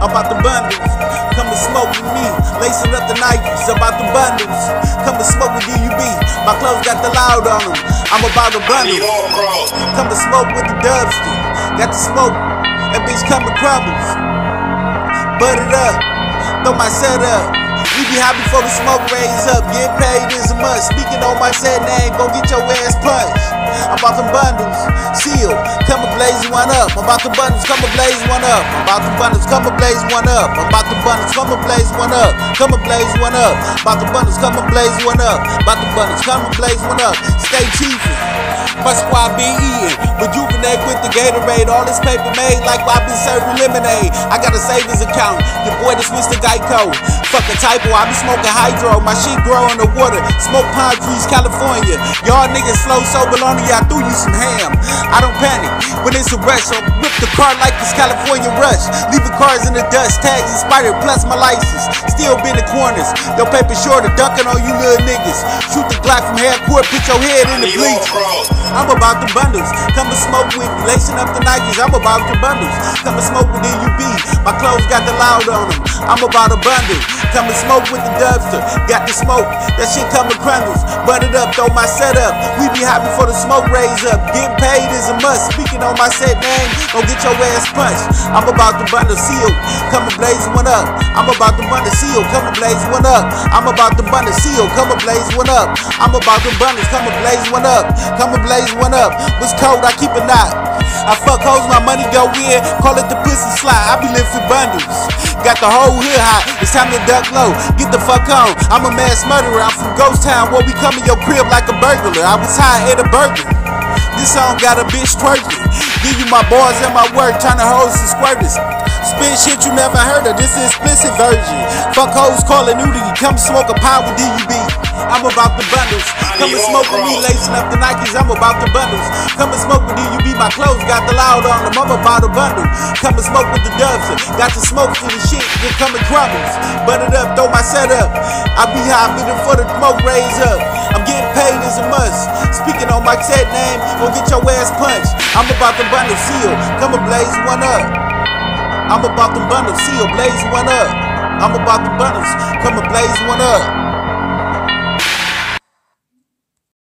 about the bundles. Come and smoke with me, lacing up the Nikes about the bundles. Come and smoke with DUB, my clothes got the loud on them. I'm about the bundles. Come and smoke with the dubster, got the smoke. That bitch coming crumbles. Butt it up, throw my set up. We be high before the smoke raise up. Get paid is a must. Speaking on my set name, gon' get your ass punched. About them bundles, seal, come and blaze one up. I'm about the bundles, come and blaze one up. I'm about the bundles, come and blaze one up. I'm about the bundles, come and blaze one up. Come and blaze one up. About the bundles, come and blaze one up. About the bundles, come and blaze one up. Stay chiefin'. My squad be the Gatorade. All this paper made like I been serving lemonade. I got a savings account. Your boy this Mr. Geico. Fuck a typo, I be smoking hydro. My shit grow in the water. Smoke pine trees, California. Y'all niggas flow so baloney, I threw you some ham. I don't panic when it's a rush. I'll whip the car like it's California rush. Leaving cars in the dust, tags expired, plus my license. Still been the corners. Your paper short of dunking on you little niggas. Shoot the Glock from half court, put your head in the bleach. I'm about the bundles. Come and smoke with lacing up the Nikes. I'm about the bundles. Come and smoke with DUB. My clothes got the loud on them. I'm about a bundle. Come and smoke with the dubster. Got the smoke. That shit come in crundles. Butt it up, throw my setup. We be hot before the smoke raise up. Getting paid is a must. Speaking on my set name, don't get your ass punched. I'm about to bundle seal. Come and blaze one up. I'm about to bundle seal. Come and blaze one up. I'm about to bundle seal. Come and blaze one up. I'm about to bundles. Come and blaze one up. Come and blaze one up. What's cold? I keep a knot. I fuck hoes, my money go in. Call it the pussy slide. I be lifting bundles. Got the whole hood hot. It's time to duck low. Get the fuck on. I'm a mass murderer. I'm from Ghost Town where we come in your crib like a burglar. I was high at a burger. This song got a bitch twerking. Give you my bars and my to hold some squirters. Spit shit you never heard of, this is explicit version. Fuck hoes calling nudity, come smoke a pie with DUB. I'm about the bundles. Come and smoke with me, lacing up the Nikes. I'm about the bundles. Come and smoke with DUB, my clothes got the loud on them. I'm about a bundle. Come and smoke with the dubs. Got the smoke for the shit, come and crumbles. Butt it up, throw my set up. I be high, before the smoke raise up. I'm getting paid as a must. Speaking on my set name, gon' get your ass punched. I'm about the bundle seal, come and blaze one up. I'm about to bundle seal, blaze one up. I'm about the bundles, come and blaze one up.